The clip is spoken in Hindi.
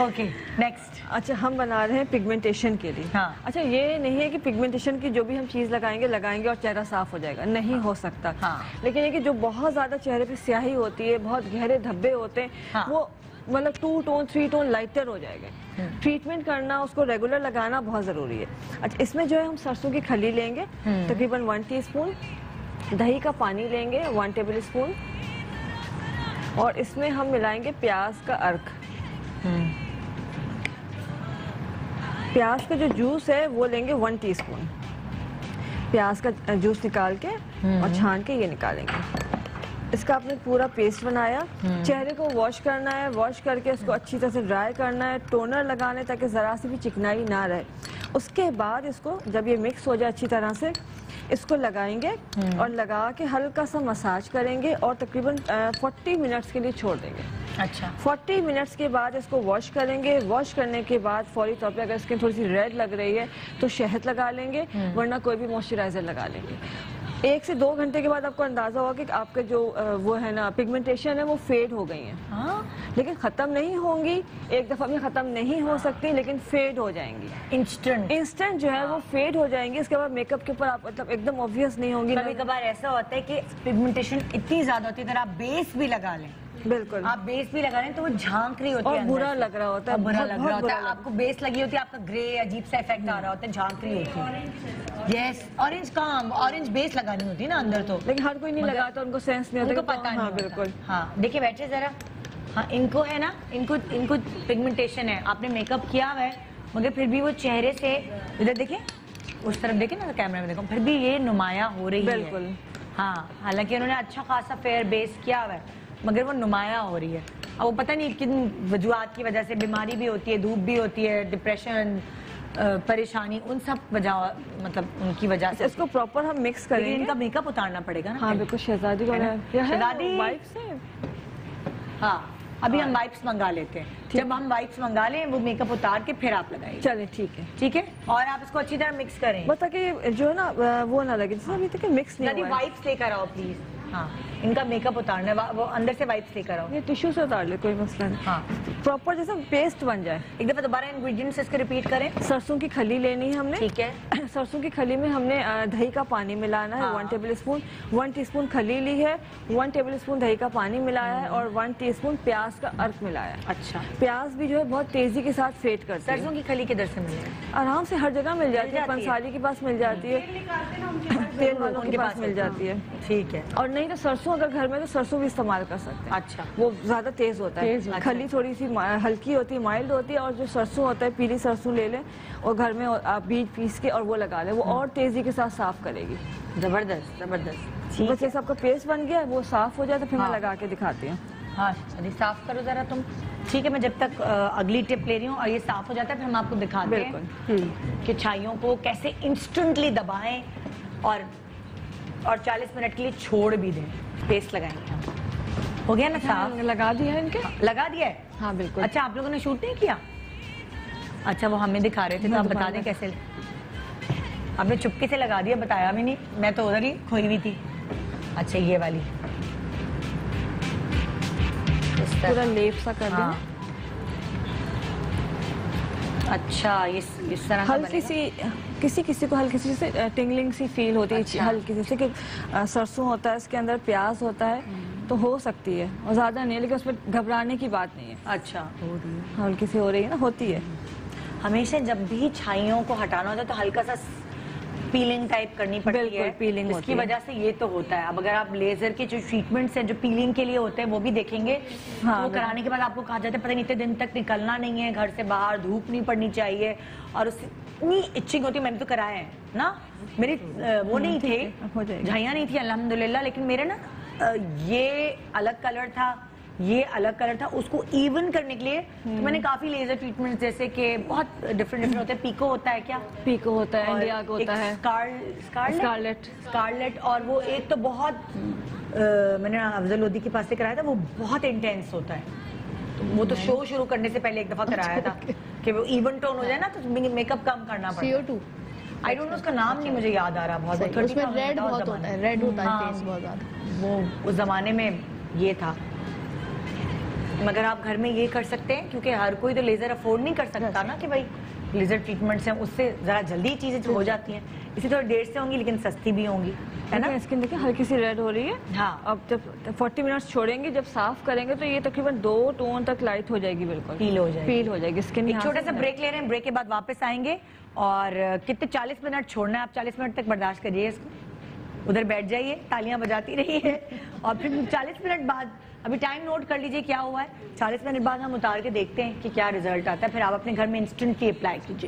नेक्स्ट अच्छा हम बना रहे हैं पिगमेंटेशन के लिए हाँ। अच्छा ये नहीं है कि पिगमेंटेशन की जो भी हम चीज़ लगाएँगे लगाएँगे और चेहरा साफ़ हो जाएगा नहीं हाँ. हो सकता हाँ। लेकिन ये कि जो बहुत ज़्यादा चेहरे पे स्याही होती है बहुत गहरे धब्बे होते हैं हाँ। वो मतलब two tone three tone lighter हो जाएगा हम्म। ट्रीटमेंट करना उसको रेगुलर लगाना बहुत ज़रूरी है अच्छा इसमें जो है हम सरसों की खली लेंगे हम्म। तकरीबन वन टी दही का पानी लेंगे वन टेबल स्पून और इसमें हम मिलाएँगे प्याज का अर्क प्याज का जो जूस है वो लेंगे वन टीस्पून प्याज का जूस निकाल के और छान के ये निकालेंगे। इसका आपने पूरा पेस्ट बनाया। चेहरे को वॉश करना है वॉश करके इसको अच्छी तरह से ड्राई करना है टोनर लगाना है ताकि ज़रा सी भी चिकनाई ना रहे। उसके बाद इसको जब ये मिक्स हो जाए अच्छी तरह से इसको लगाएँगे और लगा के हल्का सा मसाज करेंगे और तकरीबन फोर्टी मिनट्स के लिए छोड़ देंगे। अच्छा। 40 मिनट्स के बाद इसको वॉश करेंगे। वॉश करने के बाद फौरी तौर पे अगर स्किन थोड़ी सी रेड लग रही है तो शहद लगा लेंगे वरना कोई भी मॉइस्चराइजर लगा लेंगे। एक से दो घंटे के बाद आपको अंदाज़ा होगा कि आपके जो वो है ना पिगमेंटेशन है वो फेड हो गई है। हाँ। लेकिन खत्म नहीं होंगी। एक दफ़ा में खत्म नहीं हो सकती लेकिन फेड हो जाएँगी। इंस्टेंट इंस्टेंट जो है वो फेड हो जाएँगी। इसके बाद मेकअप के ऊपर आप मतलब एकदम ऑब्वियस नहीं होंगी। कभी कभार ऐसा होता है कि पिगमेंटेशन इतनी ज़्यादा होती है अगर आप बेस भी लगा लें बिल्कुल। आप बेस भी लगा रहे हैं तो वो झाँक रही होती है बुरा लग रहा होता है, बुरा लग रहा होता है। आपको बेस लगी होती है आपका ग्रे अजीब सा इफ़ेक्ट आ रहा होता है झाँक रही होती है। यस ऑरेंज काम ऑरेंज बेस लगानी होती है ना अंदर तो। लेकिन हर कोई नहीं लगाता उनको सेंस नहीं होता पता नहीं बिल्कुल। हाँ देखिए बैठे जरा। हाँ इनको है ना इनको इनको पिगमेंटेशन है। आपने मेकअप किया हुआ है मगर फिर भी वो चेहरे से इधर देखिए उस तरफ़ देखे ना कैमरे में देखो फिर भी ये नुमाया हो रही है। बिल्कुल। हाँ हालाँकि उन्होंने अच्छा खासा फेयर बेस किया हुआ है। मगर वो नुमाया हो रही है। अब वो पता नहीं किन वजूहत की वजह से बीमारी भी होती है धूप भी होती है डिप्रेशन परेशानी उन सब वजह मतलब उनकी वजह से। इसको प्रॉपर हम मिक्स करेंगे। इनका मेकअप उतारना पड़ेगा ना। हाँ बिल्कुल शहजादी को है? है- है? शहजादी। हाँ। अभी हम वाइप्स मंगा लेते हैं। जब हम वाइप्स मंगा लें वो मेकअप उतार के फिर आप लगाइए। चले ठीक है। ठीक है? और आप इसको अच्छी तरह मिक्स करें। बस ताकि जो है ना वो ना लगे जैसे अभी तक मिक्स नहीं है। वाइप्स लेकर आओ प्लीज़ हाँ इनका मेकअप उतारना है वा- अंदर से वाइप्स लेकर आओ। ये टिश्यू से उतार ले कोई मसला नहीं। हाँ। प्रॉपर जैसे पेस्ट बन जाए। एक दफ़ा दोबारा इंग्रेडिएंट्स इसके रिपीट करें। सरसों की खली लेनी है हमने। ठीक है। सरसों की खली में हमने दही का पानी मिलाना है। One tablespoon one teaspoon खली ली है वन टेबल स्पून दही का पानी मिलाया है और वन टीस्पून प्याज का अर्क मिलाया है। अच्छा। प्याज भी जो है बहुत तेज़ी के साथ फेट कर सरसों की खली किधर से मिले? आराम से हर जगह मिल जाती है। पंसारी के पास मिल जाती है। तेल वालों के पास मिल जाती है। ठीक है। और नहीं तो सरसों अगर घर में तो सरसों भी इस्तेमाल कर सकते हैं। अच्छा। वो ज़्यादा तेज होता तेज है। खली थोड़ी सी हल्की होती है माइल्ड होती है और जो सरसों होता है पीली सरसों ले लें और घर में आप बीज पीस के और वो लगा लें। वो और तेज़ी के साथ साफ़ करेगी। ज़बरदस्त ज़बरदस्त। बस जैसे आपका पेस्ट बन गया वो साफ़ हो जाए तो फिर हाँ। मैं लगा के दिखाती हूँ। हाँ अभी साफ़ करो जरा तुम। ठीक है मैं जब तक अगली टिप ले रही हूँ और ये साफ़ हो जाता है फिर हम आपको दिखाते बिल्कुल। हैं कि छाइयों को कैसे इंस्टेंटली दबाएँ और और 40 मिनट के लिए छोड़ भी दें। पेस्ट लगाएँगे हम। हो गया ना साफ़? हाँ, लगा दिया है इनके? लगा दिया है? हाँ बिल्कुल। अच्छा आप लोगों ने शूट नहीं किया? अच्छा वो हमें दिखा रहे थे तो आप बता दें कैसे? आपने चुपके से लगा दिया बताया भी नहीं। मैं तो उधर ही खोई हुई थी। अच्छा ये वाली। पूरा लेप सा कर हाँ। अच्छा इस इस तरह का हल्की सी किसी किसी को हल्की सी से टिंगलिंग सी फील होती है अच्छा। हल्की सी जैसे कि सरसों होता है इसके अंदर प्याज होता है तो हो सकती है और ज़्यादा नहीं है लेकिन उसमें घबराने की बात नहीं है। अच्छा। हो रही है। हल्की सी हो रही है ना होती है। हमेशा जब भी छाइयों को हटाना होता है तो हल्का सा पीलिंग टाइप करनी पड़ती है। peeling इसकी वजह से ये तो होता है। अब अगर आप लेजर के जो ट्रीटमेंट्स हैं जो पीलिंग के लिए होते हैं वो भी देखेंगे हाँ, वो कराने के बाद आपको कहा जाता है पता नहीं इतने दिन तक निकलना नहीं है घर से बाहर धूप नहीं पड़नी चाहिए। और उससे इतनी इचिंग होती है मैंने तो कराया है ना? मेरे वो नहीं थे झाइया नहीं थी अलहमदुल्ला लेकिन मेरे ना ये अलग कलर था। ये अलग कलर था। उसको इवन करने के लिए तो मैंने काफ़ी लेजर ट्रीटमेंट जैसे कि बहुत डिफरेंट डिफरेंट होते हैं। पीको होता है क्या? पीको होता है इंडिया होता है। Scar scarlet scarlet. और वो एक तो बहुत अ, मैंने अफजल लोधी के पास से कराया था वो बहुत इंटेंस होता है। तो वो तो शो शुरू करने से पहले एक दफ़ा कराया था कि वो इवन टोन हो जाए ना तो मेकअप कम करना पड़ता है। आई डोंट नो उसका नाम नहीं मुझे याद आ रहा बहुत उसमें रेड बहुत होता है। रेड होता हाँ, फेस बहुत ज़्यादा। वो उस जमाने में ये था। मगर आप घर में ये कर सकते हैं क्योंकि हर कोई तो लेजर अफोर्ड नहीं कर सकता ना कि भाई लेजर ट्रीटमेंट से उससे जरा जल्दी चीज़ें हो जाती हैं। इसी थोड़ी देर से होंगी लेकिन सस्ती भी होंगी है ना? स्किन देखिए हल्की सी रेड हो रही है। हाँ। अब जब 40 मिनट्स छोड़ेंगे जब साफ़ करेंगे तो ये तकरीबन दो टोन तक लाइट हो जाएगी बिल्कुल। पील हो जाएगी। पील हो जाएगी स्किन एक छोटा सा ब्रेक ले रहे हैं ब्रेक के बाद वापस आएँगे और कितने 40 मिनट छोड़ना है आप 40 मिनट तक बर्दाश्त करिए इसको। उधर बैठ जाइए, तालियाँ बजाती रही है और फिर 40 मिनट बाद, अभी टाइम नोट कर लीजिए क्या हुआ है। 40 मिनट बाद हम उतार के देखते हैं कि क्या रिज़ल्ट आता है। फिर आप अपने घर में इंस्टेंटली अप्लाई कीजिए।